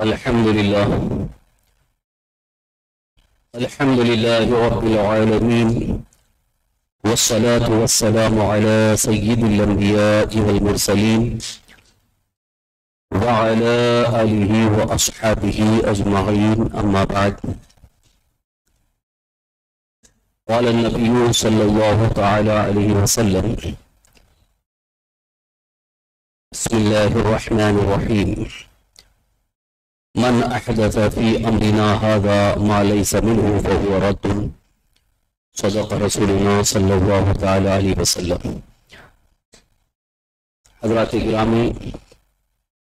الحمد لله الحمد لله رب العالمين. والصلاة والسلام على سيد الأنبياء والمرسلين وعلى آله وأصحابه أجمعين. أما بعد قال النبي صلى الله تعالى عليه وسلم بسم الله الرحمن الرحيم. من أحدث في أمرنا هذا ما ليس منه فهو رد. صدق رسولنا صلى الله تعالى عليه وسلم. حضرات گرامی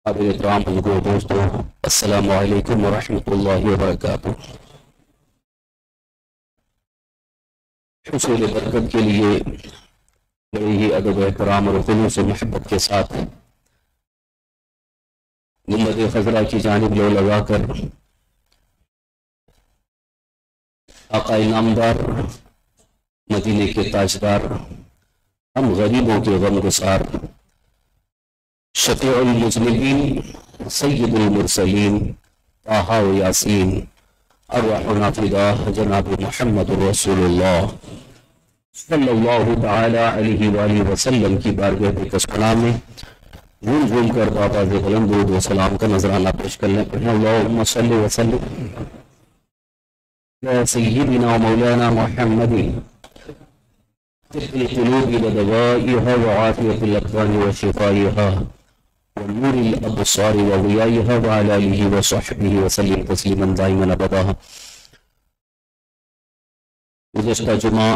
قابل احترام بزرگوں دوستوں، السلام علیکم ورحمۃ اللہ وبرکاتہ. حصول برکت کے لیے بڑی ہی ادب احترام اور خلوص محبت کے ساتھ گنبد خزرہ کی جانب لو لگا کر آقا نامدار مدینے کے تاجدار، ہم غریبوں کے غم گسار شفیع المذنبین سید المرسلین، طاہا و یاسین، ارواحنا فدا جناب محمد رسول اللہ صلی اللہ تعالی علیہ وآلہ وسلم کی بارگاہ کے بکسکنا میں گھوم گھوم کر بابا سے بلند درود و سلام کا نظرانہ پیش کر لیں پڑھیں اللہم صلی وسلم یا سیدنا و مولانا محمد طب القلوب ودوائها وعافية الأبدان وشفائها ونور الأبصار وضيائها وعلى آله وصحبه وسلم تسليما دائما أبدا گزشتہ جمعہ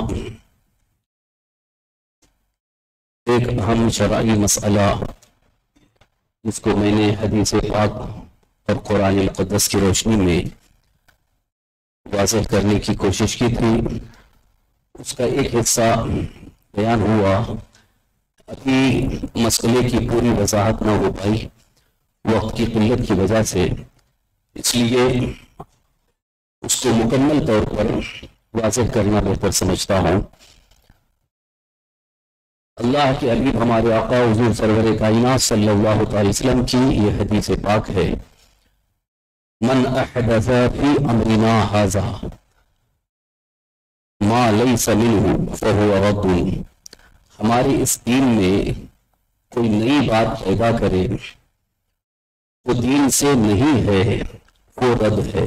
ایک اہم شرعی مسئلہ جس کو میں نے حدیث پاک اور قرآن القدس کی روشنی میں واضح کرنے کی کوشش کی تھی، اس کا ایک حصہ بیان ہوا۔ ابھی مسئلے کی پوری وضاحت نہ ہو پائی، وقت کی قلت کی وجہ سے۔ اس لیے اس کو مکمل طور پر واضح کرنا بہتر سمجھتا ہوں۔ اللہ کے حبیب ہمارے آقا حضور سرور کائنات صلی اللہ تعالی وسلم کی یہ حدیث پاک ہے۔ من احدث فی امرنا حاضا ما لیس منہ فہو رد۔ ہماری اس دین میں کوئی نئی بات پیدا کرے، وہ دین سے نہیں ہے، وہ رد ہے۔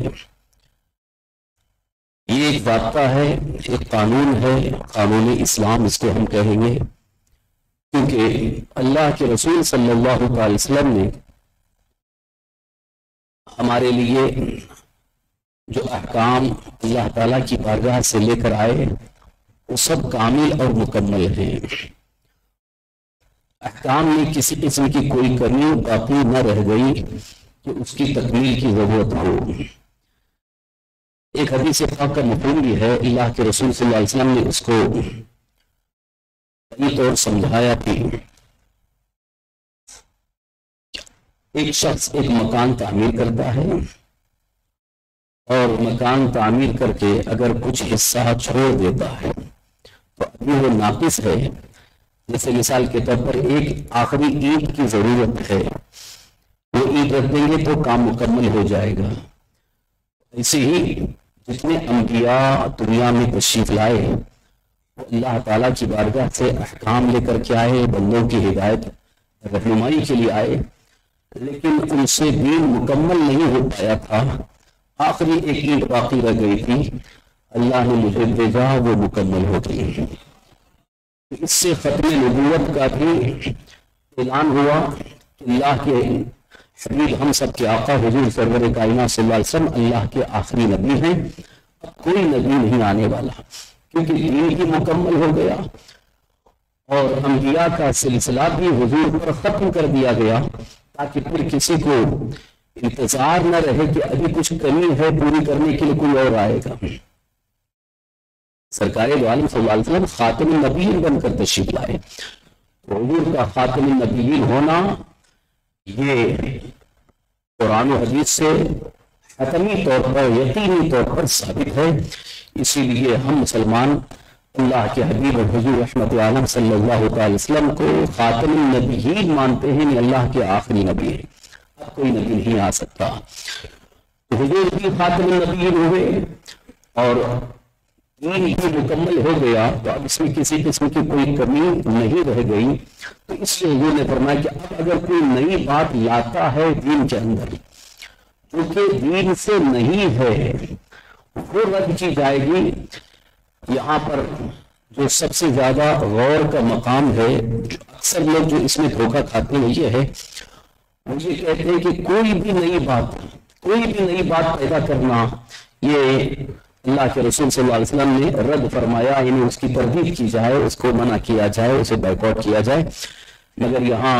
یہ ایک ضابطہ ہے، ایک قانون ہے، قانون اسلام اس کو ہم کہیں گے۔ کیونکہ اللہ کے رسول صلی اللہ علیہ وسلم نے ہمارے لیے جو احکام اللہ تعالیٰ کی بارگاہ سے لے کر آئے، وہ سب کامل اور مکمل ہیں۔ احکام میں کسی قسم کی کوئی کمی باقی نہ رہ گئی کہ اس کی تکمیل کی ضرورت ہو۔ ایک حدیث پاک کا مفہوم بھی ہے، اللہ کے رسول صلی اللہ علیہ وسلم نے اس کو طور سمجھایا کہ ایک شخص ایک مکان تعمیر کرتا ہے اور مکان تعمیر کر کے اگر کچھ حصہ چھوڑ دیتا ہے تو ابھی وہ ناقص ہے۔ جیسے مثال کے طور پر ایک آخری اینٹ کی ضرورت ہے، وہ اینٹ رکھ دیں گے تو کام مکمل ہو جائے گا۔ ایسے ہی جتنے انبیاء دنیا میں تشریف لائے اللہ تعالیٰ کی بارگاہ سے احکام لے کر کے آئے، بندوں کی ہدایت، رہنمائی کے لیے آئے۔ لیکن ان سے دین مکمل نہیں ہو پایا تھا۔ آخری ایک اینٹ باقی رہ گئی تھی۔ اللہ نے مجھے بھیجا، وہ مکمل ہو گئی۔ اس سے ختم نبوت کا بھی اعلان ہوا کہ اللہ کے حبیب، ہم سب کے آقا، حضور سرور کائنات صلی اللہ علیہ وسلم، اللہ کے آخری نبی ہیں۔ کوئی نبی نہیں آنے والا۔ کیونکہ دین کی مکمل ہو گیا اور انبیاء کا سلسلہ بھی حضور پر ختم کر دیا گیا تاکہ پھر کسی کو انتظار نہ رہے کہ ابھی کچھ کمی ہے پوری کرنے کے لیے کوئی اور آئے گا۔ سرکار عالم صلی اللہ علیہ وسلم خاتم النبیین بن کر تشریف لائے۔ حضور کا خاتم النبیین ہونا یہ قرآن و حدیث سے حتمی طور پر، یقینی طور پر ثابت ہے اسی لیے ہم مسلمان اللہ کے حبیب اور حضور رحمت عالم صلی اللہ تعالی وسلم کو خاتم النبیین مانتے ہیں یعنی اللہ کے آخری نبی ہے اب کوئی نبی نہیں آ سکتا۔ حضور بھی خاتم النبیین ہوئے اور دین بھی مکمل ہو گیا۔ تو اب اس میں کسی قسم کی کوئی کمی نہیں رہ گئی۔ تو اس لیے حضور نے فرمایا کہ اب اگر کوئی نئی بات لاتا ہے دین کے اندر، جو کہ دین سے نہیں ہے وہ رد کی جائے گی۔ یہاں پر جو سب سے زیادہ غور کا مقام ہے اکثر لوگ جو اس میں دھوکہ کھاتے ہیں، یہ ہے، وہ یہ کہتے ہیں کہ کوئی بھی نئی بات، کوئی بھی نئی بات پیدا کرنا، یہ اللہ کے رسول صلی اللہ علیہ وسلم نے رد فرمایا یعنی اس کی تردید کی جائے، اس کو منع کیا جائے، اسے بیک آؤٹ کیا جائے۔ مگر یہاں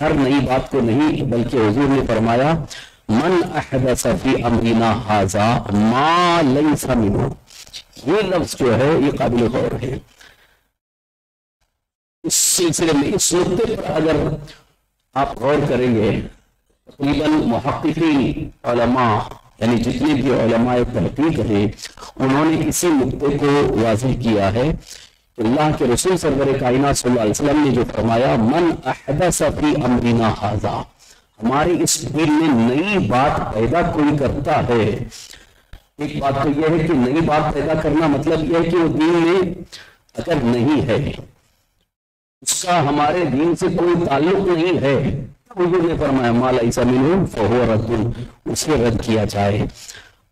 ہر نئی بات کو نہیں، بلکہ حضور نے فرمایا من احدث فی امرینا حاضا ما لیس منو یہ لفظ جو ہے، یہ قابل غور ہے۔ اس سلسلے میں، اس نقطے پر اگر آپ غور کریں گے، تقریباً محققین، علماء یعنی جتنے بھی علماء تحقیق ہیں، انہوں نے اسی نقطے کو واضح کیا ہے کہ اللہ کے رسول سرور کائنات صلی اللہ علیہ وسلم نے جو فرمایا، من احدث فی امرنا حاضا ہماری اس دین میں نئی بات پیدا کوئی کرتا ہے۔ ایک بات تو یہ ہے کہ نئی بات پیدا کرنا مطلب یہ ہے کہ وہ دین میں اگر نہیں ہے۔ اس کا ہمارے دین سے کوئی تعلق نہیں ہے۔ حضور نے فرمایا، مالا عیسیٰ منہ فہو رد، اسے رد کیا جائے۔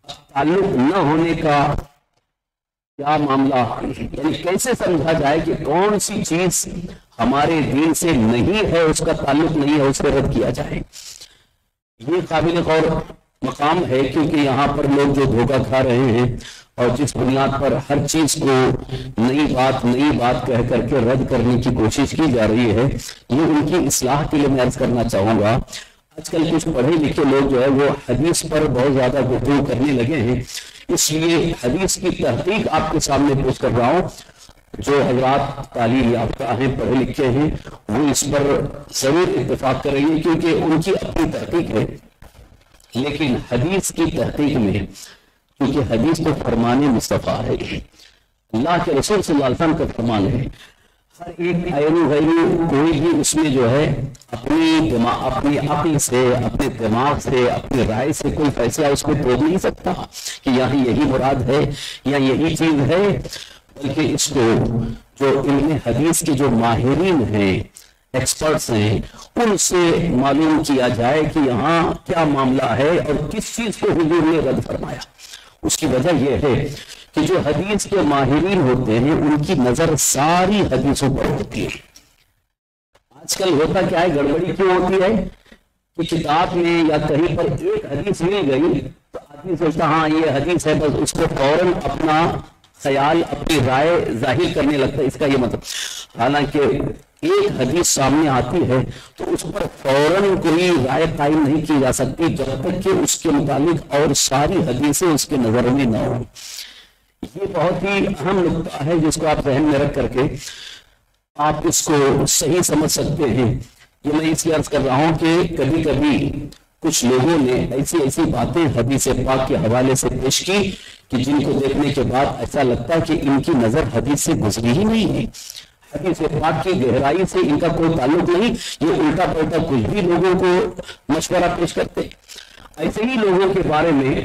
تعلق نہ ہونے کا کیا معاملہ؟ یعنی کیسے سمجھا جائے کہ کون سی چیز ہمارے دین سے نہیں ہے، اس کا تعلق نہیں ہے اسے رد کیا جائے۔ یہ قابل غور مقام ہے، کیونکہ یہاں پر لوگ جو دھوکہ کھا رہے ہیں اور جس بنیاد پر ہر چیز کو نئی بات نئی بات کہہ کر کے رد کرنے کی کوشش کی جا رہی ہے یہ ان کی اصلاح کے لیے میں عرض کرنا چاہوں گا۔ آج کل کچھ پڑھے لکھے لوگ جو ہے، وہ حدیث پر بہت زیادہ گفتگو کرنے لگے ہیں۔ اس لیے حدیث کی تحقیق آپ کے سامنے پیش کر رہا ہوں۔ جو حضرات تعلیم یافتہ ہیں، پڑھے لکھے ہیں، وہ اس پر ضرور اتفاق کریں گے کیونکہ ان کی اپنی تحقیق ہے۔ لیکن حدیث کی تحقیق میں، کیونکہ حدیث تو فرمان مصطفیٰ ہے، اللہ کے رسول صلی اللہ علیہ وسلم کا فرمان ہے، ہر ایک عینو غیرو کوئی بھی اس میں جو ہے، اپنی دماغ اپنی عقل سے، اپنے دماغ سے، اپنی رائے سے کوئی فیصلہ اس کو توڑ نہیں سکتا کہ یہاں یہی مراد ہے یا یہی چیز ہے۔ بلکہ اس کو جو علم حدیث کے جو ماہرین ہیں ایکسپرٹس ہیں، ان سے معلوم کیا جائے کہ یہاں کیا معاملہ ہے اور کس چیز کو حضور نے رد فرمایا۔ اس کی وجہ یہ ہے کہ جو حدیث کے ماہرین ہوتے ہیں، ان کی نظر ساری حدیثوں پر ہوتی ہے۔ آج کل ہوتا کیا ہے، گڑبڑی کیوں ہوتی ہے؟ کہ کتاب میں یا کہیں پر ایک حدیث مل گئی تو آدمی سوچتا ہاں یہ حدیث ہے، بس اس کو فوراً اپنا خیال اپنی رائے ظاہر کرنے لگتا ہے، اس کا یہ مطلب۔ حالانکہ ایک حدیث سامنے آتی ہے تو اس پر فوراً کوئی رائے قائم نہیں کی جا سکتی، جب تک کہ اس کے متعلق اور ساری حدیثیں اس کے نظر میں نہ ہوں۔ یہ بہت ہی اہم نقطہ ہے جس کو آپ ذہن میں رکھ کر کے آپ اس کو صحیح سمجھ سکتے ہیں۔ یہ میں اس لیے عرض کر رہا ہوں کہ کبھی کبھی کچھ لوگوں نے ایسی ایسی باتیں حدیث پاک کے حوالے سے پیش کی کہ جن کو دیکھنے کے بعد ایسا لگتا ہے کہ ان کی نظر حدیث سے گزری ہی نہیں ہے۔ حدیث پاک کی گہرائی سے ان کا کوئی تعلق نہیں، یہ الٹا پلٹا کچھ بھی لوگوں کو مشورہ پیش کرتے ایسے ہی لوگوں کے بارے میں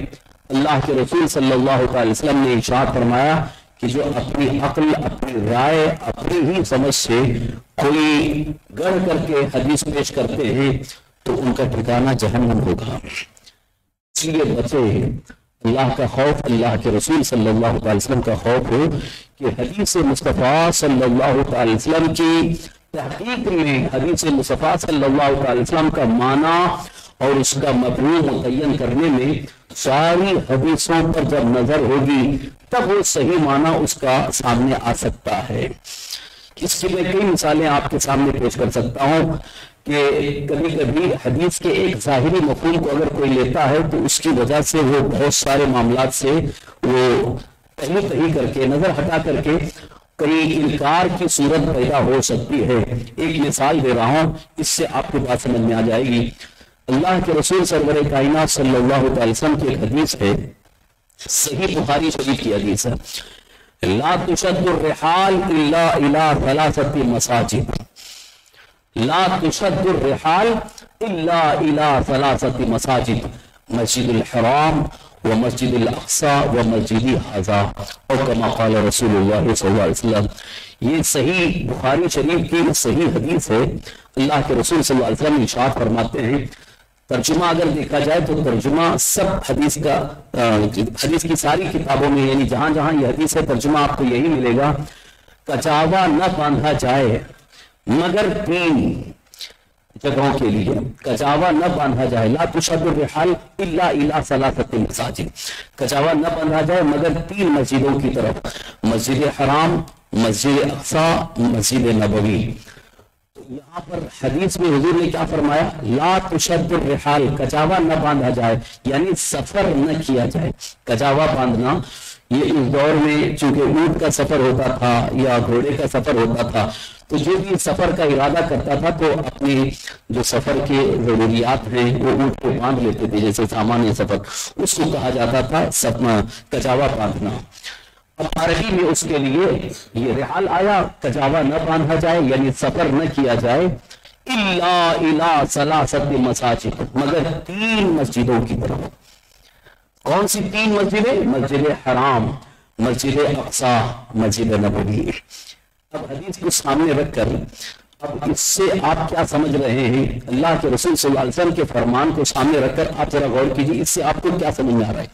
اللہ کے رسول صلی اللہ علیہ وسلم نے اشارت فرمایا کہ جو اپنی عقل، اپنی رائے، اپنی ہی سمجھ سے کوئی گڑھ کر کے حدیث پیش کرتے ہیں تو ان کا ٹھکانہ جہنم ہوگا۔ اس لیے بچے اللہ کا خوف، اللہ کے رسول صلی اللہ علیہ وسلم کا خوف ہو کہ حدیث مصطفیٰ صلی اللہ علیہ وسلم کی تحقیق میں حدیث مصطفیٰ صلی اللہ علیہ وسلم کا معنی اور اس کا مفہوم متعین کرنے میں ساری حدیثوں پر جب نظر ہوگی تب وہ صحیح معنی اس کا سامنے آ سکتا ہے۔ اس کی میں کئی مثالیں آپ کے سامنے پیش کر سکتا ہوں۔ کہ کبھی کبھی حدیث کے ایک ظاہری مفہوم کو اگر کوئی لیتا ہے تو اس کی وجہ سے وہ بہت سارے معاملات سے وہ تہی تہی کر کے نظر ہٹا کر کے کئی انکار کی صورت پیدا ہو سکتی ہے۔ ایک مثال دے رہا ہوں، اس سے آپ کے بات سمجھ میں آ جائے گی۔ اللہ کے رسول سرور کائنات صلی اللہ علیہ وسلم کی ایک حدیث ہے۔ صحیح بخاری شریف کی حدیث ہے۔ لا تشد الرحال الا الى ثلاثه مساجد۔ لا تشد الرحال الا الى ثلاثه مساجد مسجد الحرام ومسجد الاقصى ومسجد هذا. او كما قال رسول الله صلی اللہ علیہ وسلم یہ صحیح بخاری شریف کی صحیح حدیث ہے۔ اللہ کے رسول صلی اللہ علیہ وسلم ارشاد فرماتے ہیں۔ ترجمہ اگر دیکھا جائے تو ترجمہ سب حدیث کا حدیث کی ساری کتابوں میں یعنی جہاں جہاں یہ حدیث ہے، ترجمہ آپ کو یہی ملے گا۔ کچاوا نہ باندھا جائے۔ مگر تین جگہوں کے لیے کچاوا نہ باندھا جائے، لا تشد الرحال الا الى ثلاثه مساجد۔ کچاوا نہ باندھا جائے مگر تین مسجدوں کی طرف۔ مسجد حرام، مسجد اقصا مسجد نبوی۔ یہاں پر حدیث میں حضور نے کیا فرمایا؟ لا تشد الرحال کچاوا نہ باندھا جائے یعنی سفر نہ کیا جائے۔ کچاوا باندھنا یہ اس دور میں چونکہ اونٹ کا سفر ہوتا تھا یا گھوڑے کا سفر ہوتا تھا، تو جو بھی سفر کا ارادہ کرتا تھا تو اپنے جو سفر کے ضروریات ہیں وہ اونٹ کو باندھ لیتے تھے، جیسے سامان سفر۔ اس کو کہا جاتا تھا کچاوا باندھنا۔ اب عربی میں اس کے لیے یہ رحال آیا کچاوا نہ باندھا جائے یعنی سفر نہ کیا جائے۔ مساجد، مگر تین مسجدوں کی طرف۔ کون سی تین مسجدیں؟ مسجد حرام، مسجد اقصا مسجد نبوی۔ اب حدیث کو سامنے رکھ کر، اب اس سے آپ کیا سمجھ رہے ہیں؟ اللہ کے رسول صلی اللہ علیہ وسلم کے فرمان کو سامنے رکھ کر آپ ذرا غور کیجیے اس سے آپ کو کیا سمجھ میں آ رہا ہے؟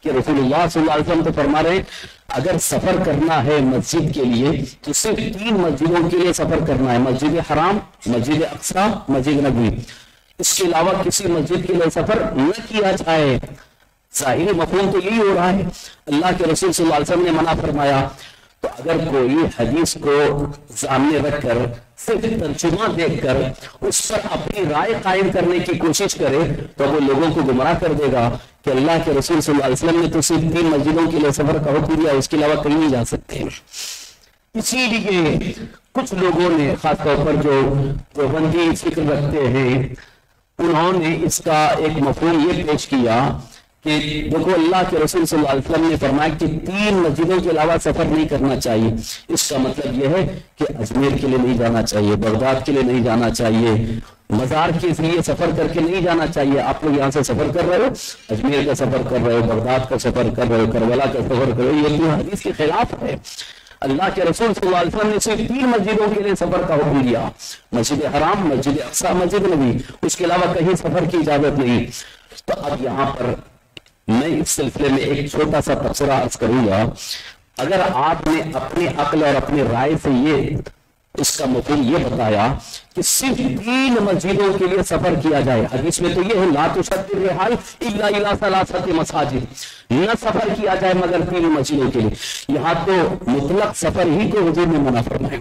کہ رسول اللہ صلی اللہ علیہ وسلم تو فرما رہے ہیں، اگر سفر کرنا ہے مسجد کے لیے، تو صرف تین مسجدوں کے لیے سفر کرنا ہے، مسجد حرام، مسجد اقصا مسجد نبی اس کے علاوہ کسی مسجد کے لیے سفر نہ کیا جائے۔ ظاہری مفہوم تو یہی ہو رہا ہے۔ اللہ کے رسول صلی اللہ علیہ وسلم نے منع فرمایا، تو اگر کوئی حدیث کو سامنے رکھ کر، صرف ترجمہ دیکھ کر اس پر اپنی رائے قائم کرنے کی کوشش کرے، تو وہ لوگوں کو گمراہ کر دے گا کہ اللہ کے رسول صلی اللہ علیہ وسلم نے تو صرف تین مسجدوں کے لیے سفر کا حکم دیا، اس کے علاوہ کہیں نہیں جا سکتے۔ اسی لیے کچھ لوگوں نے، خاص طور پر جو دیوبندی فکر رکھتے ہیں، انہوں نے اس کا ایک مفہوم یہ پیش کیا کہ دیکھو اللہ کے رسول صلی اللہ علیہ وسلم نے فرمایا کہ تین مسجدوں کے علاوہ سفر نہیں کرنا چاہیے۔ اس کا مطلب یہ ہے کہ اجمیر کے لیے نہیں جانا چاہیے، بغداد کے لیے نہیں جانا چاہیے، مزار کے لیے سفر کر کے نہیں جانا چاہیے۔ آپ لوگ یہاں سے سفر کر رہے ہو، اجمیر کا سفر کر رہے ہو، بغداد کا سفر کر رہے ہو، کربلا کا سفر کر رہے ہو، یہ تو حدیث کے خلاف ہے۔ اللہ کے رسول صلی اللہ علیہ وسلم نے صرف تین مسجدوں کے لیے سفر کا حکم دیا۔ مسجد حرام، مسجد اقصا مسجد نبی اس کے علاوہ کہیں سفر کی اجازت نہیں۔ تو اب یہاں پر میں اس سلسلے میں ایک چھوٹا سا تبصرہ عرض کروں گا۔ اگر آپ نے اپنے عقل اور اپنے رائے سے یہ اس کا مفہوم یہ بتایا کہ صرف تین مسجدوں کے لیے سفر کیا جائے حدیث میں تو یہ ہے، لا تشد الرحال الا الى ثلاثه مساجد۔ نہ سفر کیا جائے مگر تین مسجدوں کے لیے۔ یہاں تو مطلق سفر ہی کو حضور نے منع فرمایا۔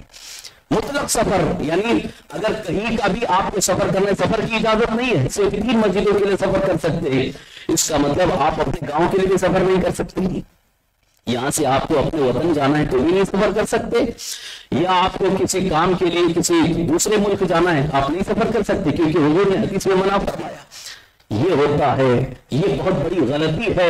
مطلق سفر یعنی اگر کہیں کا بھی آپ کو سفر کرنا سفر کی اجازت نہیں ہے، صرف تین مسجدوں کے لیے سفر کر سکتے ہیں۔ اس کا مطلب آپ اپنے گاؤں کے لیے بھی سفر نہیں کر سکتے۔ یہاں سے آپ کو اپنے وطن جانا ہے تو بھی نہیں سفر کر سکتے۔ یا آپ کو کسی کام کے لیے کسی دوسرے ملک جانا ہے، آپ نہیں سفر کر سکتے، کیونکہ حضور نے حدیث میں منع فرمایا۔ یہ ہوتا ہے، یہ بہت بڑی غلطی ہے۔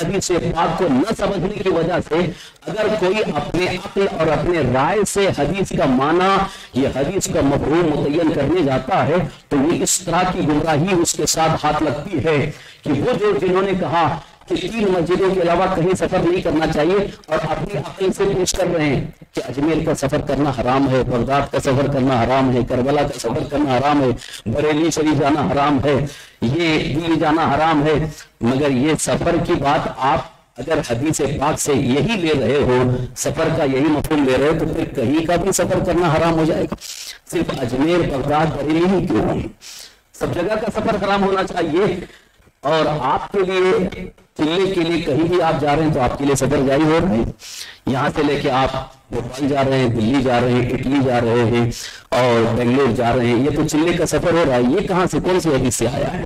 حدیث پاک کو نہ سمجھنے کی وجہ سے اگر کوئی اپنے عقل اور اپنے رائے سے حدیث کا معنی یہ حدیث کا مفہوم متعین کرنے جاتا ہے، تو یہ اس طرح کی گمراہی اس کے ساتھ ہاتھ لگتی ہے کہ وہ جو جنہوں نے کہا کہ تین مسجدوں کے علاوہ کہیں سفر نہیں کرنا چاہیے اور اپنی عقل سے پیش کر رہے ہیں کہ اجمیر کا سفر کرنا حرام ہے، بغداد کا سفر کرنا حرام ہے، کربلا کا سفر کرنا حرام ہے، بریلی شریف جانا حرام ہے، یہ دلی جانا حرام ہے۔ مگر یہ سفر کی بات آپ اگر حدیث پاک سے یہی لے رہے ہو، سفر کا یہی مفہوم لے رہے ہو، تو پھر کہیں کا بھی سفر کرنا حرام ہو جائے گا۔ صرف اجمیر، بغداد، بریلی ہی کیوں سب جگہ کا سفر حرام ہونا چاہیے۔ اور آپ کے لیے چلے کے لیے کہیں بھی آپ جا رہے ہیں تو آپ کے لیے سفر جاری ہو رہے ہیں۔ یہاں سے لے کے آپ بھوپال جا رہے ہیں، دلی جا رہے ہیں، اٹلی جا رہے ہیں اور بنگلور جا رہے ہیں۔ یہ تو چلے کا سفر ہو رہا ہے۔ یہ کہاں سے، کون سی حدیث سے آیا ہے؟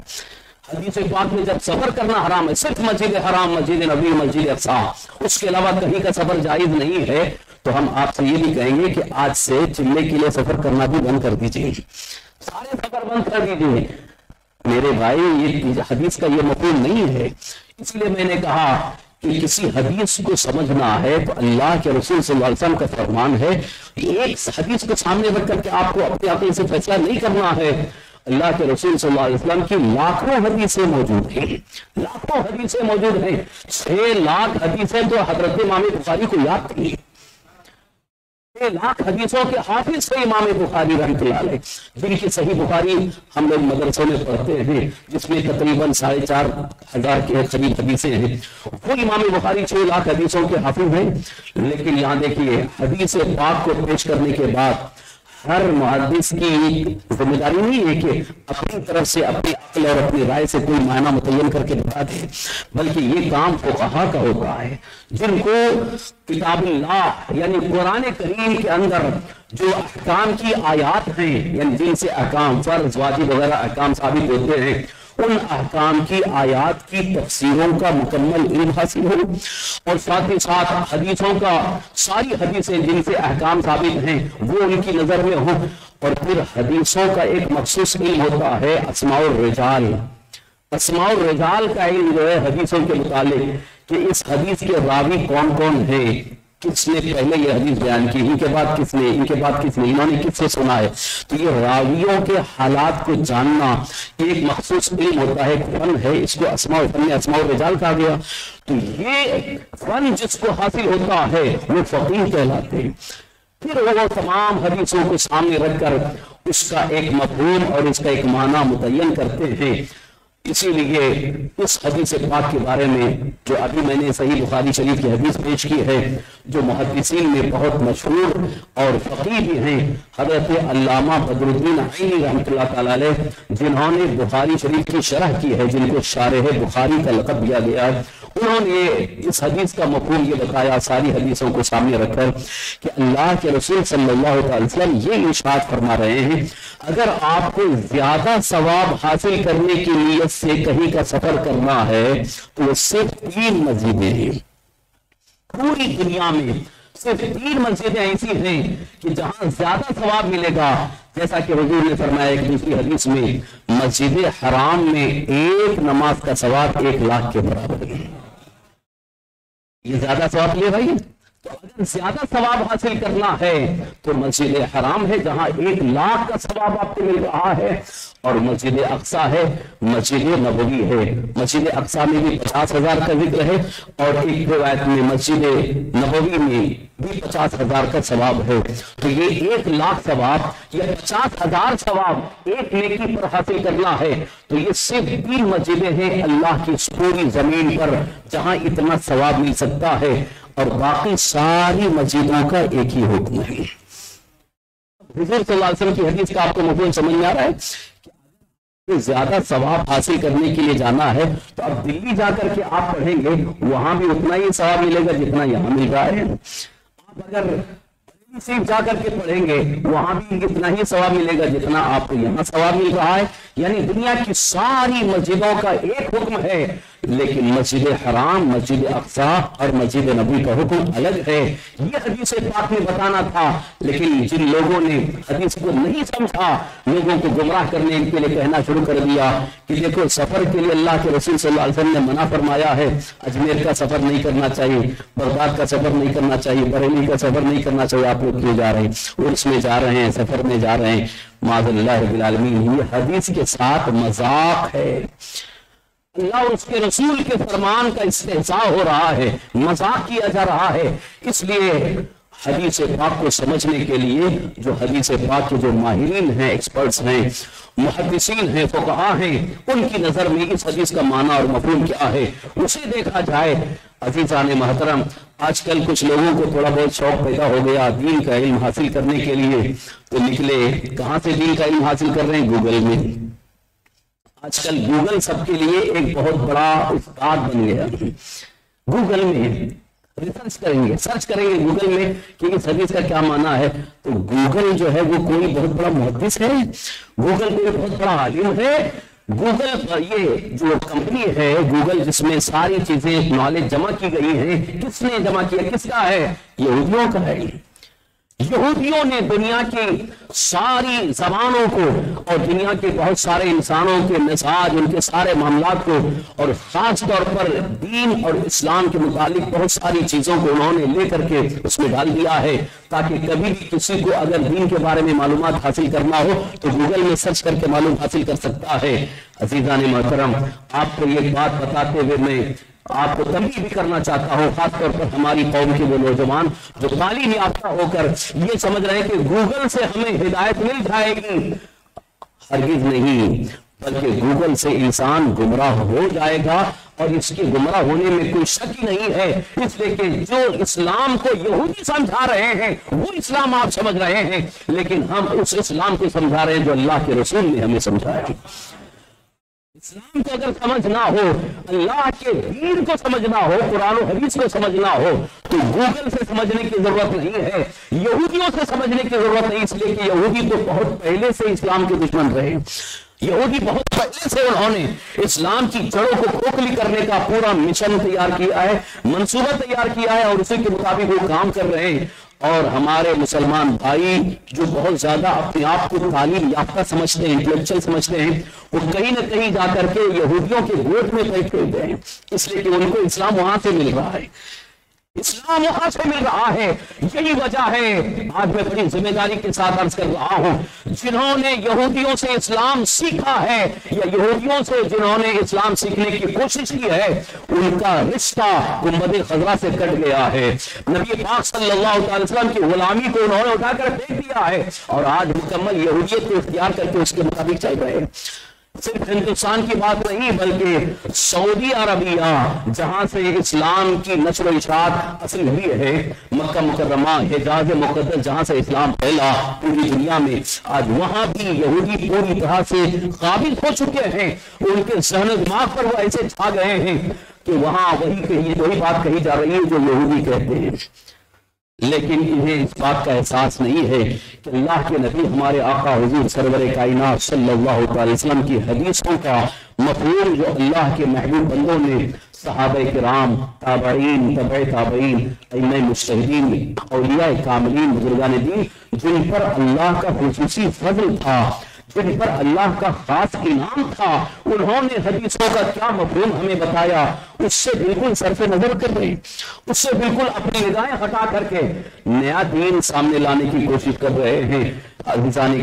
حدیث پاک میں جب سفر کرنا حرام ہے، صرف مسجد حرام، مسجد نبی مسجد افسا اس کے علاوہ کہیں کا سفر جائز نہیں ہے، تو ہم آپ سے یہ بھی کہیں گے کہ آج سے چلے کے لیے سفر کرنا بھی بند کر دیجیے سارے سفر بند کر دیجیے میرے بھائی، یہ حدیث کا یہ مفہوم نہیں ہے۔ اس لیے میں نے کہا کہ کسی حدیث کو سمجھنا ہے تو اللہ کے رسول صلی اللہ علیہ وسلم کا فرمان ہے ایک حدیث کو سامنے رکھ کر کے آپ کو اپنے عقل سے فیصلہ نہیں کرنا ہے۔ اللہ کے رسول صلی اللہ علیہ وسلم کی لاکھوں حدیثیں موجود ہیں۔ لاکھوں حدیثیں موجود ہیں۔ چھ لاکھ حدیثیں تو حضرت امام بخاری کو یاد تھی لاکھ حدیثوں کے حافظ سے امام بخاری رحمۃ اللہ علیہ۔ جن کی صحیح بخاری ہم لوگ مدرسوں میں پڑھتے ہیں، جس میں تقریباً ساڑھے چار ہزار کے قریب حدیثیں ہیں۔ وہ امام بخاری چھ لاکھ حدیثوں کے حافظ ہیں، لیکن یہاں دیکھیے حدیث پاک کو پیش کرنے کے بعد ہر محدث کی ذمہ داری نہیں ہے کہ اپنی طرف سے اپنی عقل اور اپنی رائے سے کوئی معنی متعین کر کے بتا دے، بلکہ یہ کام فقہا کا ہوتا ہے۔ جن کو کتاب اللہ یعنی قرآن کریم کے اندر جو احکام کی آیات ہیں یعنی جن سے احکام فرض، واجب وغیرہ احکام ثابت ہوتے ہیں ان احکام کی آیات کی تفسیروں کا مکمل علم حاصل ہو اور ساتھ ہی ساتھ حدیثوں کا ساری حدیثیں جن سے احکام ثابت ہیں، وہ ان کی نظر میں ہوں۔ اور پھر حدیثوں کا ایک مخصوص علم ہوتا ہے اسماء الرجال۔ اسماء الرجال کا علم جو ہے، حدیثوں کے متعلق کہ اس حدیث کے راوی کون کون ہیں۔ کس نے پہلے یہ حدیث بیان کی؟ ان کے بعد کس نے؟ ان کے بعد کس نے؟ انہوں نے کس سے سنا ہے؟ تو یہ راویوں کے حالات کو جاننا ایک مخصوص علم ہوتا ہے فن ہے، اس کو اسماء فن اسماء رجال کہا گیا۔ تو یہ فن جس کو حاصل ہوتا ہے، وہ فقیر کہلاتے ہیں۔ پھر وہ تمام حدیثوں کو سامنے رکھ کر اس کا ایک مفہوم اور اس کا ایک معنی متعین کرتے ہیں۔ اسی لیے اس حدیث پاک کے بارے میں جو ابھی میں نے صحیح بخاری شریف کی حدیث پیش کی ہے، جو محدثین میں بہت مشہور اور فقیر بھی ہیں، حضرت علامہ بدر الدین عینی رحمۃ اللہ تعالی علیہ، جنہوں نے بخاری شریف کی شرح کی ہے، جن کو شارح بخاری کا لقب دیا گیا۔ انہوں نے اس حدیث کا مفہوم یہ بتایا، ساری حدیثوں کو سامنے رکھ کر کہ اللہ کے رسول صلی اللہ علیہ وسلم یہ اشارت فرما رہے ہیں، اگر آپ کو زیادہ ثواب حاصل کرنے کی نیت سے کہیں کا سفر کرنا ہے تو وہ صرف تین مسجدیں ہیں۔ پوری دنیا میں صرف تین مسجدیں ایسی ہیں کہ جہاں زیادہ ثواب ملے گا۔ جیسا کہ حضور نے فرمایا ایک دوسری حدیث میں، مسجد حرام میں ایک نماز کا ثواب ایک لاکھ کے برابر ہے۔ یہ زیادہ سواب لے بھائی؟ تو اگر زیادہ ثواب حاصل کرنا ہے تو مسجد حرام ہے، جہاں ایک لاکھ کا ثواب آپ کو مل رہا ہے۔ اور مسجد اقصا ہے، مسجد نبوی ہے۔ مسجد اقصا میں بھی پچاس ہزار کا ذکر ہے اور ایک روایت میں مسجد نبوی میں بھی پچاس ہزار کا ثواب ہے۔ تو یہ ایک لاکھ ثواب یا پچاس ہزار ثواب ایک نیکی پر حاصل کرنا ہے، تو یہ صرف تین مسجدیں ہیں اللہ کی پوری زمین پر، جہاں اتنا ثواب مل سکتا ہے۔ اور باقی ساری مسجدوں کا ایک ہی حکم ہے۔ حضور صلی اللہ علیہ وسلم کی حدیث کا آپ کو مفہوم سمجھ میں آ رہا ہے زیادہ ثواب حاصل کرنے کے لیے جانا ہے تو اب دلی جا کر کے آپ پڑھیں گے، وہاں بھی اتنا ہی ثواب ملے گا جتنا یہاں مل رہا ہے۔ آپ اگر صرف جا کر کے پڑھیں گے، وہاں بھی اتنا ہی ثواب ملے گا جتنا آپ کو یہاں ثواب مل رہا ہے۔ یعنی دنیا کی ساری مسجدوں کا ایک حکم ہے، لیکن مسجد حرام، مسجد اقصا اور مسجد نبی کا حکم الگ ہے۔ یہ حدیث پاک میں بتانا تھا، لیکن جن لوگوں نے حدیث کو نہیں سمجھا، لوگوں کو گمراہ کرنے کے لیے کہنا شروع کر دیا کہ دیکھو، سفر کے لیے اللہ کے رسول صلی اللہ علیہ وسلم نے منع فرمایا ہے، اجمیر کا سفر نہیں کرنا چاہیے، بغداد کا سفر نہیں کرنا چاہیے، بریلی کا سفر نہیں کرنا چاہیے، آپ لوگ کیوں جا رہے ہیں عرس میں جا رہے ہیں، سفر میں جا رہے ہیں۔ معذ اللہ رب العالمین، یہ حدیث کے ساتھ مذاق ہے۔ اللہ اور اس کے رسول کے فرمان کا استحصا ہو رہا ہے، مذاق کیا جا رہا ہے۔ اس لیے حدیث پاک کو سمجھنے کے لیے جو حدیث پاک کے جو ماہرین ہیں ایکسپرٹس ہیں، محدثین ہیں فقہا ہیں، ان کی نظر میں اس حدیث کا معنی اور مفہوم کیا ہے۔ اسے دیکھا جائے، عزیزان محترم آج کل کچھ لوگوں کو تھوڑا بہت شوق پیدا ہو گیا دین کا علم حاصل کرنے کے لیے تو نکلے، کہاں سے دین کا علم حاصل کر رہے ہیں؟ گوگل میں۔ آج کل گوگل سب کے لیے ایک بہت بڑا استاد بن گیا۔ گوگل میں ریسرچ کریں گے سرچ کریں گے گوگل میں کہ اس کا کیا معنی ہے۔ تو گوگل جو ہے وہ کوئی بہت بڑا محدث ہے، گوگل کوئی بہت بڑا عالم ہے۔ گوگل پر یہ جو کمپنی ہے، گوگل، جس میں ساری چیزیں نالج جمع کی گئی ہیں، کس نے جمع کیا، کس کا ہے؟ یہ کا ہے۔ یہودیوں نے دنیا کی ساری زبانوں کو اور دنیا کے بہت سارے انسانوں کے مزاج، ان کے سارے معاملات کو اور خاص طور پر دین اور اسلام کے متعلق بہت ساری چیزوں کو انہوں نے لے کر کے اس میں ڈال دیا ہے تاکہ کبھی بھی کسی کو اگر دین کے بارے میں معلومات حاصل کرنا ہو تو گوگل میں سرچ کر کے معلوم حاصل کر سکتا ہے۔ عزیزان محترم، آپ کو یہ بات بتاتے ہوئے میں آپ کو تنبیہ بھی کرنا چاہتا ہوں، خاص طور پر ہماری قوم کے وہ نوجوان جو تعلیم یافتہ ہو کر یہ سمجھ رہے ہیں کہ گوگل سے ہمیں ہدایت مل جائے گی۔ ہرگز نہیں، بلکہ گوگل سے انسان گمراہ ہو جائے گا اور اس کے گمراہ ہونے میں کوئی شک ہی نہیں ہے۔ اس لیے کہ جو اسلام کو یہودی سمجھا رہے ہیں، وہ اسلام آپ سمجھ رہے ہیں۔ لیکن ہم اس اسلام کو سمجھا رہے ہیں جو اللہ کے رسول نے ہمیں سمجھایا۔ اسلام کو اگر سمجھنا ہو، اللہ کے دین کو سمجھنا ہو، قرآن و حدیث کو سمجھنا ہو، تو گوگل سے سمجھنے کی ضرورت نہیں ہے۔ یہودیوں سے سمجھنے کی ضرورت نہیں، اس لیے کہ یہودی تو بہت پہلے سے اسلام کے دشمن رہے۔ یہودی بہت پہلے سے انہوں نے اسلام کی جڑوں کو کھوکھلی کرنے کا پورا مشن تیار کیا ہے، منصوبہ تیار کیا ہے اور اسی کے مطابق وہ کام کر رہے ہیں۔ اور ہمارے مسلمان بھائی جو بہت زیادہ اپنے آپ کو تعلیم یافتہ سمجھتے ہیں انٹلیکچل سمجھتے ہیں، وہ کہیں نہ کہیں جا کر کے یہودیوں کے گوٹ میں بیٹھے ہوئے ہیں۔ اس لیے کہ ان کو اسلام وہاں سے مل رہا ہے۔ اسلام وہاں سے مل رہا ہے، یہی وجہ ہے۔ آج میں بڑی ذمہ داری کے ساتھ عرض کر رہا ہوں، جنہوں نے یہودیوں سے اسلام سیکھا ہے یا یہودیوں سے جنہوں نے اسلام سیکھنے کی کوشش کی ہے، ان کا رشتہ گنبد خزرہ سے کٹ گیا ہے۔ نبی پاک صلی اللہ علیہ وسلم کی غلامی کو انہوں نے اٹھا کر پھینک دیا ہے اور آج مکمل یہودیت کو اختیار کر کے اس کے مطابق چل رہے ہیں۔ صرف ہندوستان کی بات نہیں، بلکہ سعودی عربیہ، جہاں سے اسلام کی نشر و اشاعت اصل ہوئی ہے مکہ مکرمہ، حجاز مقدس، جہاں سے اسلام پھیلا، پوری دنیا میں آج وہاں بھی یہودی پوری طرح سے قابل ہو چکے ہیں۔ ان کے ذہن دماغ پر وہ ایسے چھا گئے ہیں کہ وہاں وہی کہی وہی بات کہی جا رہی ہے جو یہودی کہتے ہیں۔ لیکن انہیں اس بات کا احساس نہیں ہے کہ اللہ کے نبی ہمارے آقا حضور سرور کائنات صلی اللہ علیہ وسلم کی حدیثوں کا مفہوم جو اللہ کے محبوب بندوں نے صحابہ کرام، تابعین تبع تابعین ایمہ مشتہدین اولیاء کاملین، بزرگان دین، جن پر اللہ کا خصوصی فضل تھا۔ جن پر اللہ کا خاص انعام تھا، انہوں نے حدیثوں کا کیا مفہوم ہمیں بتایا۔ اس سے بالکل صرف نظر کر رہے اس سے بالکل اپنی نگاہیں ہٹا کر کے نیا دین سامنے لانے کی کوشش کر رہے ہیں۔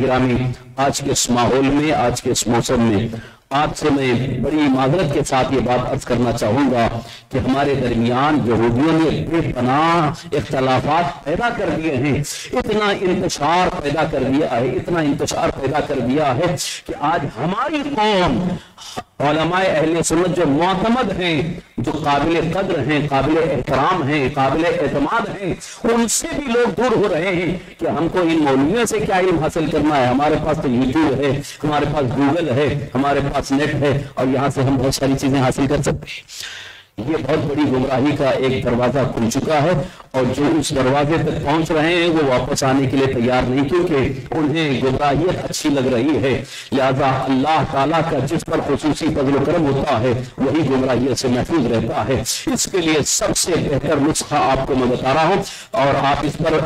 گرامی، آج کے اس ماحول میں، آج کے اس موسم میں آپ سے میں بڑی معذرت کے ساتھ یہ بات عرض کرنا چاہوں گا کہ ہمارے درمیان یہودیوں نے بے پناہ اختلافات پیدا کر دیے ہیں۔ اتنا انتشار پیدا کر دیا ہے، اتنا انتشار پیدا کر دیا ہے کہ آج ہماری قوم علماء اہل سنت جو معتمد ہیں، جو قابل قدر ہیں، قابل احترام ہیں، قابل اعتماد ہیں، ان سے بھی لوگ دور ہو رہے ہیں کہ ہم کو ان مولویوں سے کیا علم حاصل کرنا ہے؟ ہمارے پاس تو یوٹیوب ہے، ہمارے پاس گوگل ہے، ہمارے پاس نیٹ ہے اور یہاں سے ہم بہت ساری چیزیں حاصل کر سکتے ہیں۔ یہ بہت بڑی گمراہی کا ایک دروازہ کھل چکا ہے اور جو اس دروازے تک پہنچ رہے ہیں، وہ واپس آنے کے لیے تیار نہیں، کیونکہ انہیں گمراہیت اچھی لگ رہی ہے۔ لہذا اللہ تعالیٰ کا جس پر خصوصی فضل و کرم ہوتا ہے، وہی گمراہیت سے محفوظ رہتا ہے۔ اس کے لیے سب سے بہتر نسخہ آپ کو میں بتا رہا ہوں، اور آپ اس پر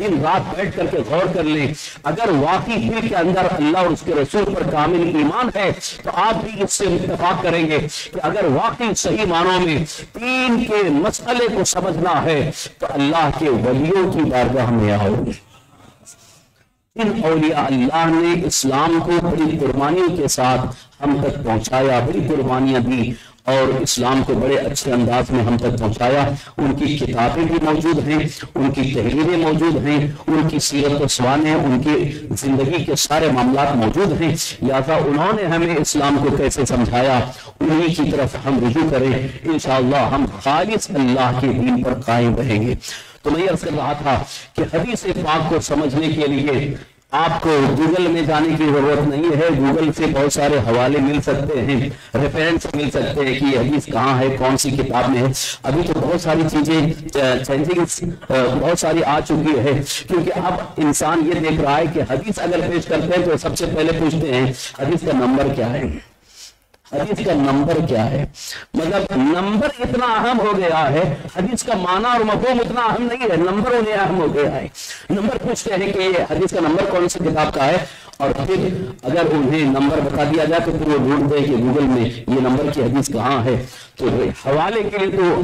دن رات بیٹھ کر کے غور کر لیں۔ اگر واقعی دل کے اندر اللہ اور اس کے رسول پر کامل ایمان ہے، تو آپ بھی اس سے اتفاق کریں گے کہ اگر واقعی صحیح معنوں میں تین کے مسئلے کو سمجھنا ہے تو اللہ کے ولیوں کی بارگاہ میں آؤ۔ ان اولیاء اللہ نے اسلام کو بڑی قربانی کے ساتھ ہم تک پہنچایا، بڑی قربانیاں دی۔ اور اسلام کو بڑے اچھے انداز میں ہم تک پہنچایا۔ ان کی کتابیں بھی موجود ہیں، ان کی تحریریں موجود ہیں، ان کی سیرت و سوانے ان کی زندگی کے سارے معاملات موجود ہیں۔ لہذا انہوں نے ہمیں اسلام کو کیسے سمجھایا؟ انہی کی طرف ہم رجوع کریں۔ انشاءاللہ ہم خالص اللہ کے دین پر قائم رہیں گے۔ تو میں یہ عرض کر رہا تھا کہ حدیث پاک کو سمجھنے کے لیے آپ کو گوگل میں جانے کی ضرورت نہیں ہے۔ گوگل سے بہت سارے حوالے مل سکتے ہیں ریفرنس مل سکتے ہیں کہ یہ حدیث کہاں ہے، کون سی کتاب میں ہے۔ ابھی تو بہت ساری چیزیں چینجنگ بہت ساری آ چکی ہے کیونکہ اب انسان یہ دیکھ رہا ہے کہ حدیث اگر پیش کرتے ہیں تو سب سے پہلے پوچھتے ہیں، حدیث کا نمبر کیا ہے؟ حدیث کا نمبر کیا ہے؟ مطلب نمبر اتنا اہم ہو گیا ہے، حدیث کا معنی اور مفہوم اتنا اہم نہیں ہے، نمبر انہیں اہم ہو گیا ہے۔ نمبر پوچھتے ہیں کہ یہ حدیث کا نمبر کون سی کتاب کا ہے؟ اور پھر اگر انہیں نمبر بتا دیا جائے تو پھر وہ ڈھونڈ دے کہ گوگل میں یہ نمبر کی حدیث کہاں ہے۔ تو حوالے کے لیے تو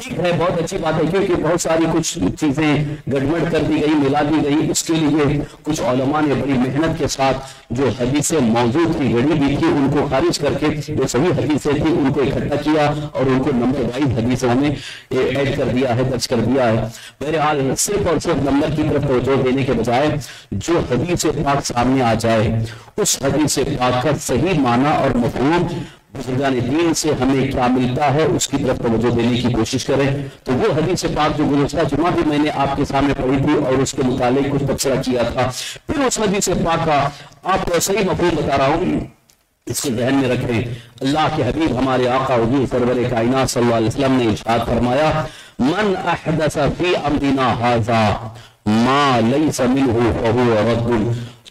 ٹھیک ہے، بہت اچھی بات ہے، کیونکہ بہت ساری کچھ چیزیں گڑبڑ کر دی گئی، ملا دی گئی۔ اس کے لیے کچھ علماء نے بڑی محنت کے ساتھ جو حدیثیں موجود تھی گڑی بھی تھی، ان کو خارج کر کے جو صحیح حدیثیں تھی ان کو اکٹھا کیا اور ان کو نمبر وائز حدیثوں میں ایڈ کر دیا ہے، درج کر دیا ہے۔ بہرحال صرف اور صرف نمبر کی طرف توجہ دینے کے بجائے جو حدیث پاک سامنے آ جائے، اس حدیث پاک کا صحیح معنی اور مفہوم بزرگان دین سے ہمیں کیا ملتا ہے، اس کی طرف توجہ دینے کی کوشش کریں۔ تو وہ حدیث پاک جو گزشتہ جمعہ بھی میں نے آپ کے سامنے پڑھی تھی اور اس کے متعلق کچھ تبصرہ کیا تھا۔ پھر اس حدیث پاک کا آپ کو صحیح مفہوم بتا رہا ہوں۔ اس کو ذہن میں رکھیں، اللہ کے حبیب ہمارے آقا حضور سرور کائنات صلی اللہ علیہ وسلم نے ارشاد فرمایا، من احدث فی امرنا هذا ما ليس منه فهو رد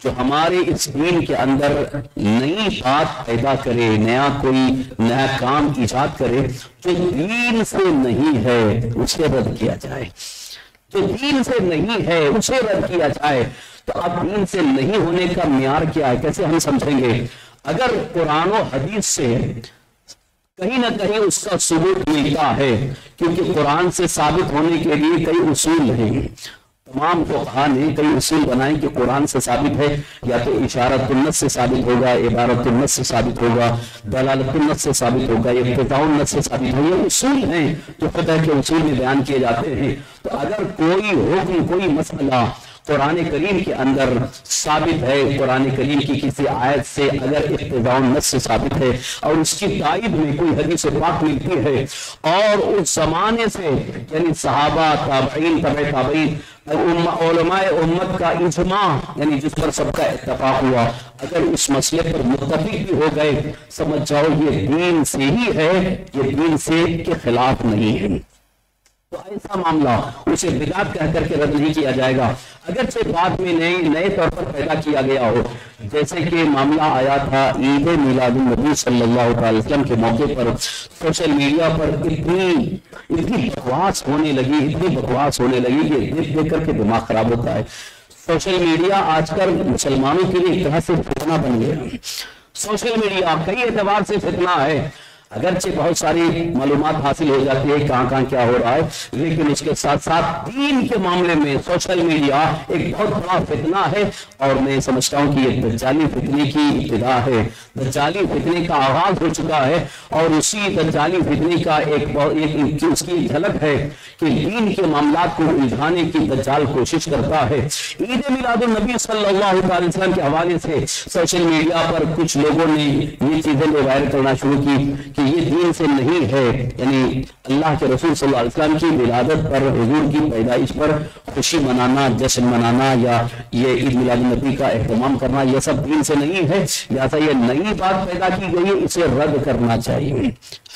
جو ہمارے اس دین کے اندر نئی بات پیدا کرے، نیا کوئی نیا کام ایجاد کرے، جو دین سے نہیں ہے، اسے رد کیا جائے۔ جو دین سے نہیں ہے، اسے رد کیا جائے۔ تو اب دین سے نہیں ہونے کا معیار کیا ہے؟ کیسے ہم سمجھیں گے؟ اگر قرآن و حدیث سے کہیں نہ کہیں اس کا ثبوت ملتا ہے، کیونکہ قرآن سے ثابت ہونے کے لیے کئی اصول ہیں۔ تمام کو نے کئی اصول بنائیں کہ قرآن سے ثابت ہے، یا تو اشارت النس سے ثابت ہوگا، عبارت النس سے ثابت ہوگا، دلالت النس سے ثابت ہوگا، یا اقتداء النس سے ثابت ہوگا، یہ اصول ہیں جو فتح کے اصول میں بیان کیے جاتے ہیں۔ تو اگر کوئی حکم، کوئی مسئلہ قرآن کریم کے اندر ثابت ہے، قرآن کریم کی کسی آیت سے اگر اقتداء النس سے ثابت ہے اور اس کی تائید میں کوئی حدیث پاک ملتی ہے اور اس زمانے سے یعنی صحابہ، تابعین تبع تابعین علماء امت کا اجماع یعنی جس پر سب کا اتفاق ہوا، اگر اس مسئلے پر متفق بھی ہو گئے، سمجھ جاؤ یہ دین سے ہی ہے، یہ دین سے کے خلاف نہیں ہے۔ تو ایسا معاملہ اسے بدعت کہہ کر کے رد نہیں کیا جائے گا۔ اگرچہ بعد میں نئے نئے طور پر پیدا کیا گیا ہو، جیسے کہ معاملہ آیا تھا عید میلاد النبی صلی اللہ علیہ وسلم کے موقع پر۔ سوشل میڈیا پر اتنی اتنی بکواس ہونے لگی، اتنی بکواس ہونے لگی کہ دیکھ دیکھ کر کے دماغ خراب ہوتا ہے۔ سوشل میڈیا آج کل مسلمانوں کے لیے ایک طرح سے فتنہ بن گیا سوشل میڈیا کئی اعتبار سے فتنہ ہے۔ اگرچہ بہت ساری معلومات حاصل ہو جاتی ہے کہاں کہاں کیا ہو رہا ہے، لیکن اس کے ساتھ ساتھ دین کے معاملے میں سوشل میڈیا ایک بہت بڑا فتنہ ہے اور میں سمجھتا ہوں کہ یہ دجالی فتنے کی ابتدا ہے۔ دجالی فتنے کا آغاز ہو چکا ہے اور اسی دجالی فتنے کا ایک ایک اس کی جھلک ہے کہ دین کے معاملات کو الجھانے کی دجال کوشش کرتا ہے۔ عید میلاد النبی صلی اللہ علیہ وسلم کے حوالے سے سوشل میڈیا پر کچھ لوگوں نے یہ چیزیں وائر کرنا شروع کی کہ یہ دین سے نہیں ہے یعنی اللہ کے رسول صلی اللہ علیہ وسلم کی ولادت پر، حضور کی پیدائش پر خوشی منانا، جشن منانا یا یہ عید میلاد النبی کا اہتمام کرنا، یہ سب دین سے نہیں ہے۔ لہٰذا یہ نئی بات پیدا کی گئی ہے، اسے رد کرنا چاہیے۔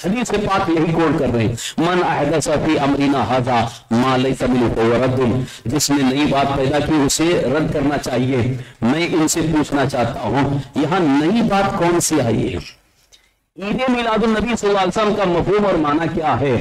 حدیث پاک یہی کوڈ کر رہے ہیں۔ من احدث فی امرنا ھذا ما لیس منه رد۔ جس نے نئی بات پیدا کی، اسے رد کرنا چاہیے۔ میں ان سے پوچھنا چاہتا ہوں، یہاں نئی بات کون سی آئی ہے؟ عید میلاد النبی صلی اللہ علیہ وسلم کا مفہوم اور معنی کیا ہے؟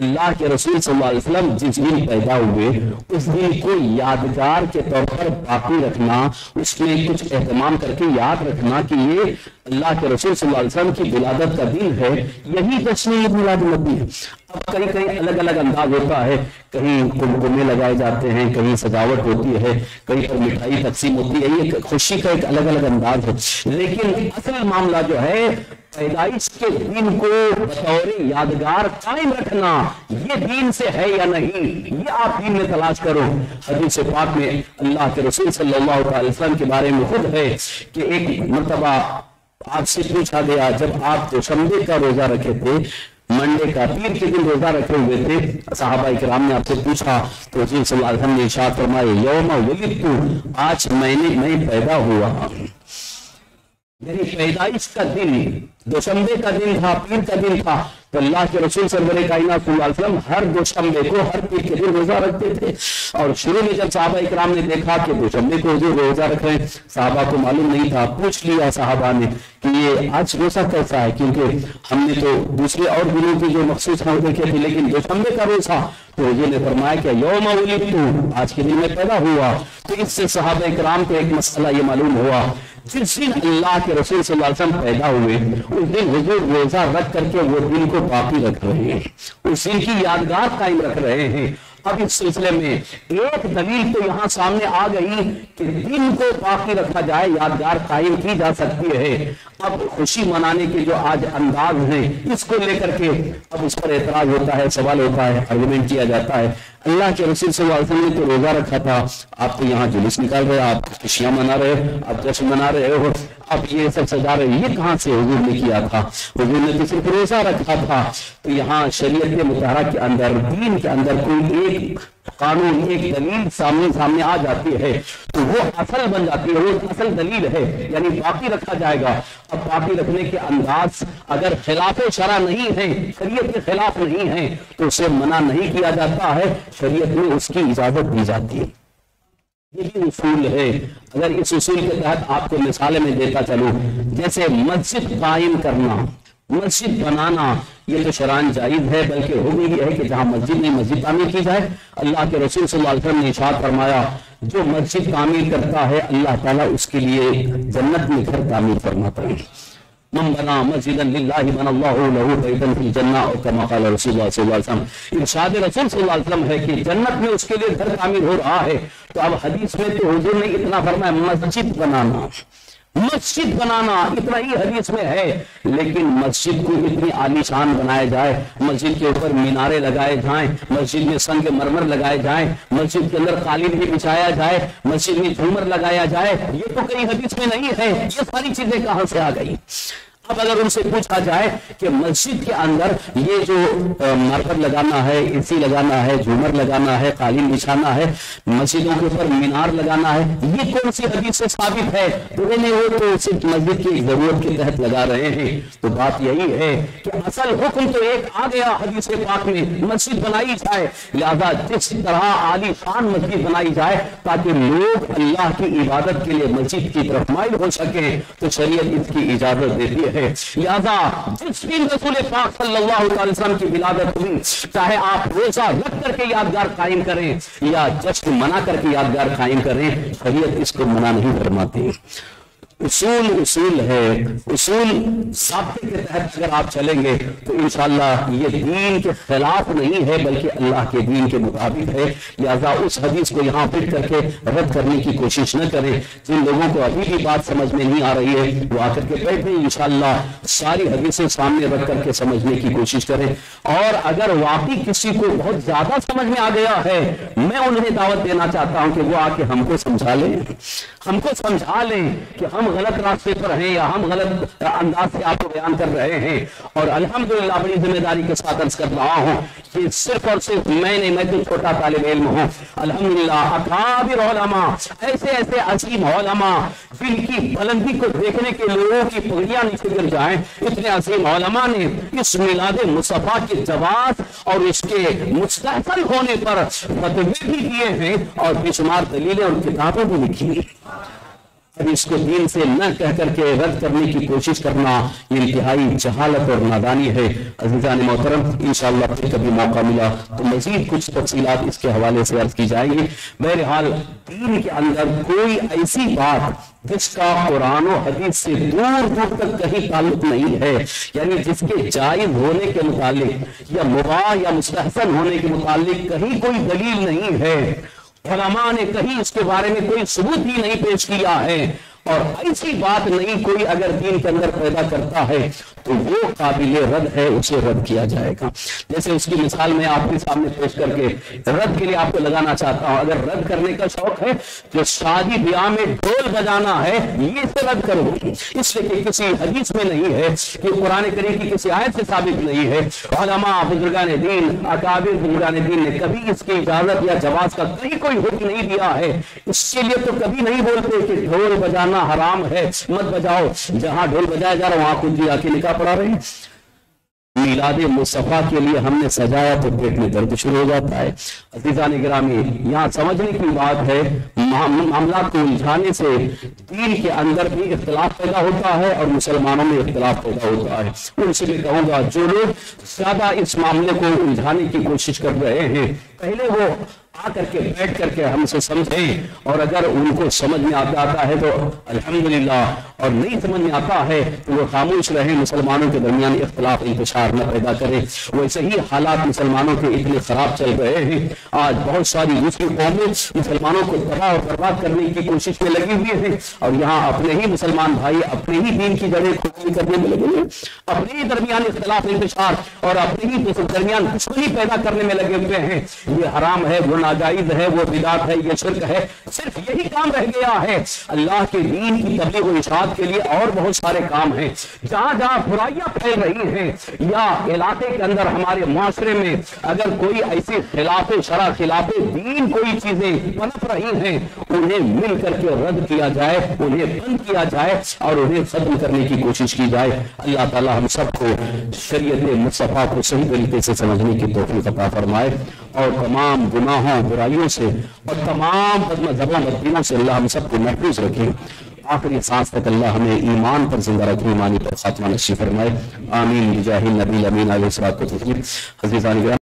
اللہ کے رسول صلی اللہ علیہ وسلم جس دن پیدا ہوئے، اس دن کو یادگار کے طور پر باقی رکھنا، اس میں کچھ اہتمام کر کے یاد رکھنا کہ یہ اللہ کے رسول صلی اللہ علیہ وسلم کی ولادت کا دن ہے، یہی جشن عید میلاد النبی ہے۔ اب کہیں کہیں الگ الگ انداز ہوتا ہے، کہیں کمکمے لگائے جاتے ہیں، کہیں سجاوٹ ہوتی ہے، کہیں پر مٹھائی تقسیم ہوتی ہے، یہ خوشی کا ایک الگ الگ انداز ہے۔ لیکن اصل معاملہ جو ہے پیدائش کے دن کو بطور یادگار قائم رکھنا یہ دین سے ہے یا نہیں، یہ آپ دین میں تلاش کرو۔ حدیث پاک میں اللہ کے رسول صلی اللہ علیہ وسلم کے بارے میں خود ہے کہ ایک مرتبہ آپ سے پوچھا گیا، جب آپ تو دوشنبے کا روزہ رکھے تھے، منڈے کا پیر کے دن روزہ رکھے ہوئے تھے، صحابہ اکرام نے آپ سے پوچھا، تو رسول صلی اللہ علیہ وسلم نے اشارت فرمائے یوم ولدت، آج میں نے، میں پیدا ہوا میری پیدائش کا دن دوشنبے کا دن تھا، پیر کا دن تھا۔ تو اللہ کے رسول سرور کائنات صلی اللہ علیہ وسلم ہر دوشمبے کو، ہر پیر کے دن روزہ رکھتے تھے۔ اور شروع میں جب صحابہ اکرام نے دیکھا کہ دوشمبے کو حضور روزہ رکھ رہے ہیں، صحابہ کو معلوم نہیں تھا۔ پوچھ لیا صحابہ نے کہ یہ آج روزہ کیسا ہے؟ کیونکہ ہم نے تو دوسرے اور دنوں کی جو مخصوص ہیں دیکھے تھے لیکن دوشمبے کا روزہ۔ تو حضور نے فرمایا کہ یوم ولدتو آج کے دن میں پیدا ہوا۔ تو اس سے صحابہ اکرام کو ایک مسئلہ یہ معلوم ہوا جس دن اللہ کے رسول صلی اللہ علیہ وسلم پیدا ہوئے، اس دن حضور روزہ رکھ کر کے وہ دن کو باقی رکھ رہے ہیں۔ اس دن کی یادگار قائم رکھ رہے ہیں۔ اب اس سلسلے میں ایک دلیل تو یہاں سامنے آ گئی کہ دن کو باقی رکھا جائے، یادگار قائم کی جا سکتی ہے۔ اب خوشی منانے کے جو آج انداز ہیں، اس کو لے کر کے اب اس پر اعتراض ہوتا ہے، سوال ہوتا ہے آرگومنٹ کیا جاتا ہے۔ اللہ کے رسول صلی اللہ علیہ وسلم نے تو روزہ رکھا تھا۔ آپ تو یہاں جلوس نکال رہے آپ خوشیاں منا رہے آپ جشن منا رہے ہو۔ اب یہ سب سجا رہے یہ کہاں سے حضور نے کیا تھا؟ حضور نے تو صرف روزہ رکھا تھا۔ تو یہاں شریعت کے متحرہ کے اندر، دین کے اندر کوئی ایک قانون ایک دلیل سامنے سامنے آ جاتی ہے تو وہ اصل بن جاتی ہے، وہ اصل دلیل ہے یعنی باقی رکھا جائے گا۔ اب باقی رکھنے کے انداز اگر خلاف شرع نہیں ہے، شریعت کے خلاف نہیں ہے، تو اسے منع نہیں کیا جاتا ہے، شریعت میں اس کی اجازت دی جاتی ہے۔ یہ بھی اصول ہے۔ اگر اس اصول کے تحت آپ کو مثالیں میں دیتا چلوں، جیسے مسجد قائم کرنا۔ مسجد بنانا، یہ تو شران جائز ہے، بلکہ ہو گئی ہے کہ جہاں مسجد نہیں مسجد تعمیر کی جائے۔ اللہ کے رسول صلی اللہ علیہ وسلم نے اشارت فرمایا، جو مسجد تعمیر کرتا ہے، اللہ تعالیٰ اس کے لیے جنت میں گھر تعمیر فرماتا ہے۔ من بنا مسجدا للہ من اللہ له بیتا فی الجنہ، اور کما قال رسول اللہ صلی اللہ علیہ وسلم، ارشاد رسول صلی اللہ علیہ وسلم ہے کہ جنت میں اس کے لیے گھر تعمیر ہو رہا ہے۔ تو اب حدیث میں تو حضور نے اتنا فرمایا، مسجد بنانا۔ مسجد بنانا اتنا ہی حدیث میں ہے۔ لیکن مسجد کو اتنی عالیشان بنایا جائے، مسجد کے اوپر مینارے لگائے جائیں، مسجد میں سنگ مرمر لگائے جائیں، مسجد کے اندر قالین بھی بچھایا جائے، مسجد میں جھومر لگایا جائے، یہ تو کئی حدیث میں نہیں ہے۔ یہ ساری چیزیں کہاں سے آ گئی اب اگر ان سے پوچھا جائے کہ مسجد کے اندر یہ جو مرکب لگانا ہے، اے سی لگانا ہے، جھومر لگانا ہے، قالین بچھانا ہے، مسجدوں کے اوپر مینار لگانا ہے، یہ کون سی حدیث سے ثابت ہے؟ تو نہیں وہ تو صرف مسجد کی ضرورت کے تحت لگا رہے ہیں۔ تو بات یہی ہے کہ اصل حکم تو ایک آ گیا حدیث پاک میں، مسجد بنائی جائے، لہذا جس طرح عالی شان مسجد بنائی جائے تاکہ لوگ اللہ کی عبادت کے لیے مسجد کی طرف مائل ہو سکیں، تو شریعت اس کی اجازت دیتی ہے۔ ہے لہذا جس بھی رسول پاک صلی اللہ علیہ وسلم کی ولادت ہوئی۔ چاہے آپ روزہ رکھ کر کے یادگار قائم کریں یا جشن منا کر کے یادگار قائم کریں، شریعت اس کو منع نہیں فرماتی۔ اصول اصول ہے۔ اصول ضابطے کے تحت اگر آپ چلیں گے تو انشاءاللہ یہ دین کے خلاف نہیں ہے، بلکہ اللہ کے دین کے مطابق ہے۔ لہذا اس حدیث کو یہاں پھر کر کے رد کرنے کی کوشش نہ کریں۔ جن لوگوں کو ابھی بھی بات سمجھ میں نہیں آ رہی ہے، وہ آ کر کے بیٹھیں انشاءاللہ ساری حدیثیں سامنے رکھ کر کے سمجھنے کی کوشش کریں۔ اور اگر واقعی کسی کو بہت زیادہ سمجھ میں آ گیا ہے، میں انہیں دعوت دینا چاہتا ہوں کہ وہ آ کے ہم کو سمجھا لیں۔ ہم کو سمجھا لیں کہ ہم غلط راستے پر ہیں یا ہم غلط انداز سے آپ کو بیان کر رہے ہیں اور الحمدللہ بڑی ذمہ داری کے ساتھ عرض کر رہا ہوں کہ صرف اور صرف میں نہیں میں تو چھوٹا طالب علم ہوں۔ الحمدللہ اکابر علماء، ایسے ایسے عظیم علماء جن کی بلندی کو دیکھنے کے لوگوں کی پگڑیاں نیچے گر جائیں، اتنے عظیم علماء نے اس میلاد مصطفیٰ کے جواز اور اس کے مستحسن ہونے پر فتوے بھی دیے ہیں اور بے شمار دلیلیں اور کتابیں بھی لکھی۔ ہیں اس کو دین سے نہ کہہ کر کے رد کرنے کی کوشش کرنا یہ انتہائی جہالت اور نادانی ہے۔ عزیزان محترم، انشاءاللہ پھر کبھی موقع ملا تو مزید کچھ تفصیلات اس کے حوالے سے عرض کی جائیں گی۔ بہرحال، دین کے اندر کوئی ایسی بات جس کا قرآن و حدیث سے دور دور تک کہیں تعلق نہیں ہے یعنی جس کے جائز ہونے کے متعلق یا مباح یا مستحسن ہونے کے متعلق کہیں کوئی دلیل نہیں ہے۔ علماء نے کہیں اس کے بارے میں کوئی ثبوت ہی نہیں پیش کیا ہے اور ایسی بات نہیں کوئی اگر دین کے اندر پیدا کرتا ہے تو وہ قابل رد ہے، اسے رد کیا جائے گا۔ جیسے اس کی مثال میں آپ کے سامنے پیش کر کے رد کے لیے آپ کو لگانا چاہتا ہوں۔ اگر رد کرنے کا شوق ہے جو شادی بیاہ میں ڈھول بجانا ہے، یہ سے رد کرو۔ اس لیے کہ کسی حدیث میں نہیں ہے کہ قرآن کریم کی کسی آیت سے ثابت نہیں ہے۔ علماء بزرگان دین، اکابر بزرگان دین نے کبھی اس کی اجازت یا جواز کا کہیں کوئی حکم نہیں دیا ہے۔ اس کے لیے تو کبھی نہیں بولتے کہ ڈھول بجانا حرام ہے۔ مت بجاؤ۔ جہاں ڈھول بجایا جا رہا وہاں کل جی آ کے نکاح پڑا رہے ہیں۔ میلاد مصطفیٰ کے لیے ہم نے سجایا تو پیٹ میں درد شروع ہو جاتا ہے۔ عزیزان گرامی یہاں سمجھنے کی بات ہے معاملات کو الجھانے سے دین کے اندر بھی اختلاف پیدا ہوتا ہے اور مسلمانوں میں اختلاف پیدا ہوتا ہے۔ ان سے بھی کہوں گا، جو لوگ زیادہ اس معاملے کو الجھانے کی کوشش کر رہے ہیں، پہلے وہ آ کر کے بیٹھ کر کے ہم سے سمجھیں اور اگر ان کو سمجھ میں آتا آتا ہے تو الحمدللہ اور نہیں سمجھ میں آتا ہے تو وہ خاموش رہے مسلمانوں کے درمیان اختلاف، انتشار نہ پیدا کرے ویسے ہی حالات مسلمانوں کے اتنے خراب چل رہے ہیں۔ آج بہت ساری دوسری قومیں مسلمانوں کو تباہ اور برباد کرنے کی کوشش میں لگی ہوئی ہیں۔ اور یہاں اپنے ہی مسلمان بھائی اپنے ہی دین کی جڑیں کھوکھلی کرنے میں لگے ہیں۔ اپنے ہی درمیان اختلاف، انتشار اور اپنے ہی درمیان دشمنی پیدا کرنے میں لگے ہوئے ہیں۔ یہ حرام ہے، وہ ناجائز ہے، وہ بدعت ہے، یہ شرک ہے، صرف یہی کام رہ گیا ہے۔ اللہ کے دین کی تبلیغ و اشاعت کے لیے اور بہت سارے کام ہیں۔ جہاں جہاں برائیاں پھیل رہی ہیں یا علاقے کے اندر ہمارے معاشرے میں اگر کوئی ایسی خلاف شرع، خلاف دین کوئی چیزیں پنپ رہی ہیں، انہیں مل کر کے رد کیا جائے، انہیں بند کیا جائے اور انہیں ختم کرنے کی کوشش کی جائے۔ اللہ تعالی ہم سب کو شریعت مصطفیٰ کو صحیح طریقے سے سمجھنے کی توفیق عطا فرمائے۔ اور تمام گناہوں، برائیوں سے اور تمام زبان بدینوں سے اللہ ہم سب کو محفوظ رکھے۔ آخری سانس تک اللہ ہمیں ایمان پر زندہ رکھے، ایمانی پر خاتمہ نشی فرمائے۔ آمین، بجاہ نبی امین علیہ الصلوۃ والسلام۔ حضرت